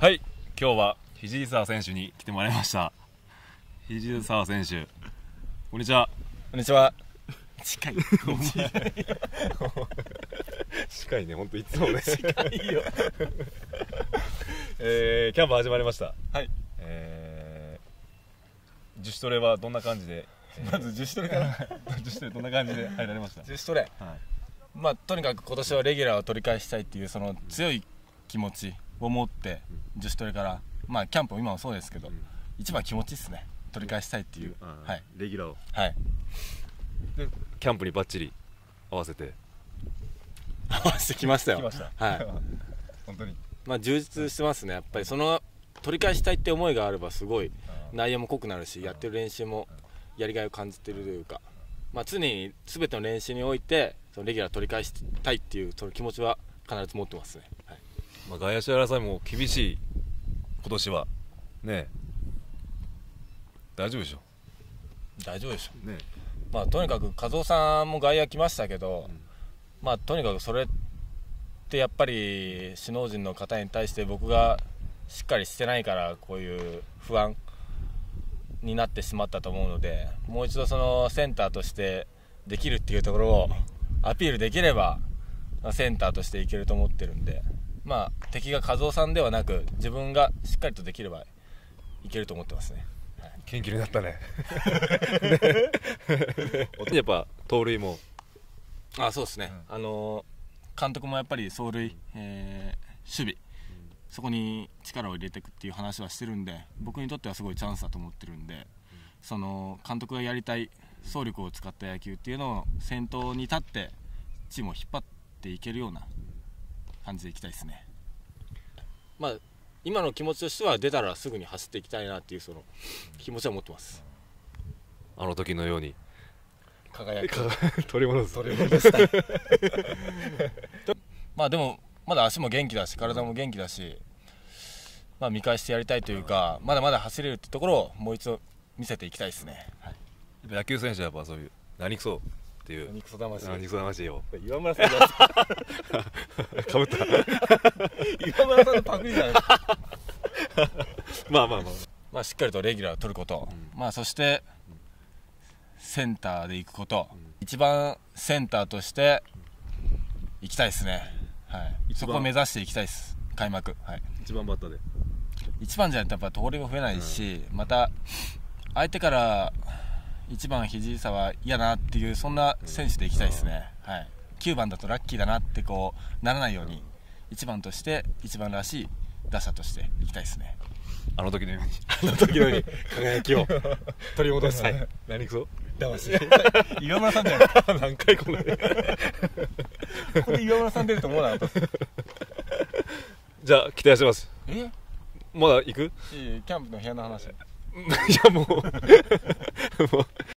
はい。今日は肘沢選手に来てもらいました。肘沢選手。こんにちは。こんにちは。近い。近いね。本当いつもね。近いよ。えー、キャンプ始まりました。はい。えー、自主トレはどんな感じで？まず自主トレから。自主トレどんな感じで入られました？自主トレ。はい。まあとにかく今年はレギュラーを取り返したいっていうその強い気持ちを持って自主トレからまあキャンプも今もそうですけど、ん。一番気持ちですね。取り返したいっていう。はい。レギュラーを。はい。でキャンプにバッチリ合わせて。合わせてきましたよ。来ました。はい。本当に。まあ充実してますね。やっぱりその取り返したいって思いがあればすごい内容も濃くなるしやってる練習もやりがいを感じてるというか、まあ、常に全ての練習においてそのレギュラー取り返したいっていうその気持ちは必ず持ってますね、はい、まあ、外野手争いも厳しい。今年は。ねえ。大丈夫でしょ？大丈夫でしょ。ねまあとにかく和夫さんも外野来ましたけど、まあとにかくそれってやっぱり首脳陣の方に対して僕がしっかりしてないからこういう不安になってしまったと思うのでもう一度そのセンターとしてできるっていうところをアピールできればまあセンターとしていけると思ってるんでまあ敵が和夫さんではなく自分がしっかりとできればいけると思ってますね。元気になったね。やっぱ盗塁も。あそうですね、あの監督もやっぱり走塁、えー守備、そこに力を入れていくっていう話はしてるんで僕にとってはすごいチャンスだと思ってるんでその監督がやりたい走力を使った野球っていうのを先頭に立ってチームを引っ張っていけるような感じでいきたいですね。まあ今の気持ちとしては出たらすぐに走っていきたいなっていうその気持ちは持ってます。あの時のように。輝き 取り戻す。取り戻したい。まあでもまだ足も元気だし体も元気だし、まあ、見返してやりたいというかまだまだ走れるってところをもう一度見せていきたいですね、はい、野球選手はやっぱそういう何くそっていう。肉そ魂。何くそ魂を。岩村さんかぶ った。岩村さんのパクリじゃない まあまあまあ。まあしっかりとレギュラーを取ること、まあそしてセンターで行くこと、一番センターとして行きたいですね。はい。そこを目指していきたいです。開幕。はい。一番バッターで。一番じゃないとやっぱ盗塁も増えないし、また相手から1番肘差は嫌だなっていうそんな選手でいきたいですね、はい、9番だとラッキーだなってこうならないように1番として1番らしい打者としていきたいですね。あの時のように。あの時のように輝きを 取り戻したい。何くそ。魂。岩村さんじゃない何回これ ここで岩村さん出ると思わなかった。じゃあ期待してます。え？まだ行く？いいキャンプの部屋の話いやもうもう